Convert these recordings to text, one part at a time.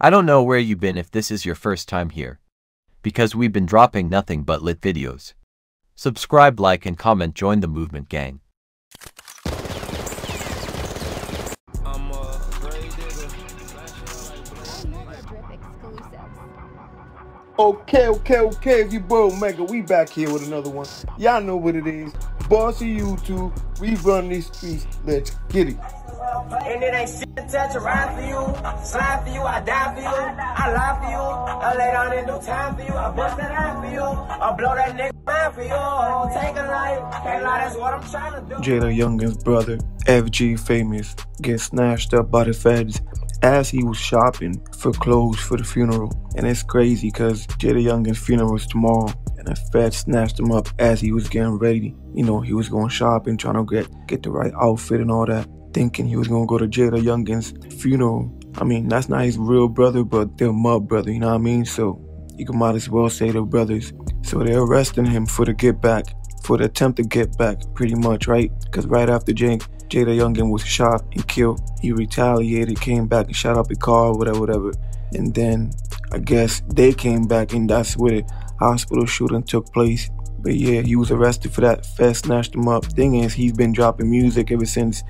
I don't know where you've been if this is your first time here, because we've been dropping nothing but lit videos. Subscribe, like, and comment. Join the movement gang. I'm a grave digger. Mega Drip exclusives. Okay, okay, okay. If you boy Omega, we back here with another one. Y'all know what it is. Bossy YouTube. We run these streets. Let's get it. And it ain't shit to touch a ride for you. Slide for you, I die for you. I lie for you. I lay down and do time for you. I bust that eye for you. I blow that nigga mind for you. Oh, take a life. Can't lie, that's what I'm trying to do. JaydaYoungan's brother, FG Famous, gets snatched up by the feds as he was shopping for clothes for the funeral. And it's crazy because JaydaYoungan's funeral is tomorrow. And the feds snatched him up as he was getting ready. You know, he was going shopping, trying to get, get the right outfit and all that. Thinking he was gonna go to JaydaYoungan's funeral. I mean, that's not his real brother, but they're my brother, you know what I mean? So you can might as well say they're brothers. So they're arresting him for the get back, for the attempt to get back, pretty much, right? Because right after Jada, JaydaYoungan was shot and killed, he retaliated, came back and shot up the car, whatever, whatever. And then I guess they came back, and that's where the hospital shooting took place. But yeah, he was arrested for that. Feds snatched him up. Thing is, he's been dropping music ever since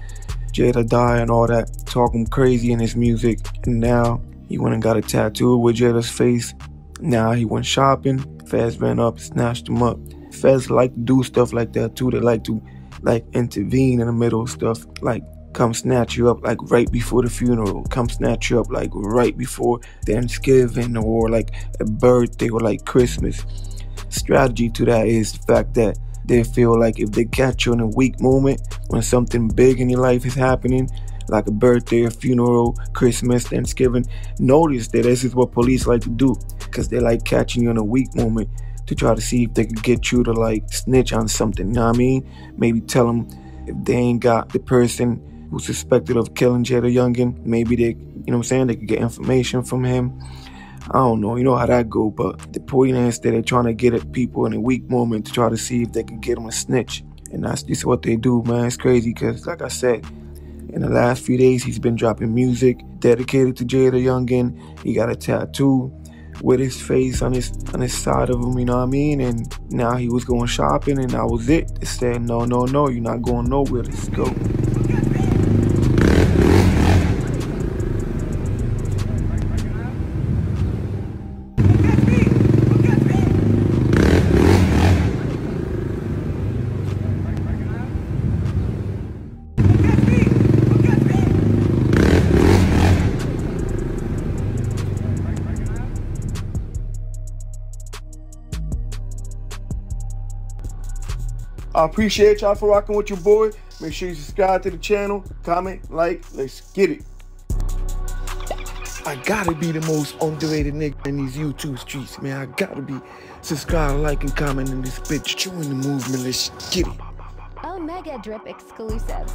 Jada and all that, talking crazy in his music. And now he went and got a tattoo with Jada's face. Now he went shopping. Feds ran up, snatched him up. Feds like to do stuff like that too. They like to like intervene in the middle of stuff. Like come snatch you up like right before the funeral. Come snatch you up like right before Thanksgiving or like a birthday or like Christmas. Strategy to that is the fact that they feel like if they catch you in a weak moment when something big in your life is happening, like a birthday, a funeral, Christmas, Thanksgiving, notice that this is what police like to do because they like catching you in a weak moment to try to see if they could get you to like snitch on something. You know what I mean? Maybe tell them if they ain't got the person who's suspected of killing JaydaYoungan, maybe they, you know what I'm saying, they could get information from him. I don't know, you know how that go, but the point is that they're trying to get at people in a weak moment to try to see if they can get them a snitch. And that's just what they do, man. It's crazy because, like I said, in the last few days, he's been dropping music dedicated to JaydaYoungan. He got a tattoo with his face on his on his side of him, you know what I mean? And now he was going shopping, and that was it. They said, no, no, no, you're not going nowhere. Let's go. I appreciate y'all for rocking with your boy. Make sure you subscribe to the channel, comment, like. Let's get it. I gotta be the most underrated nigga in these YouTube streets, man. I gotta be. Subscribe, like, and comment in this bitch. Join the movement. Let's get it. Omega Drip exclusives.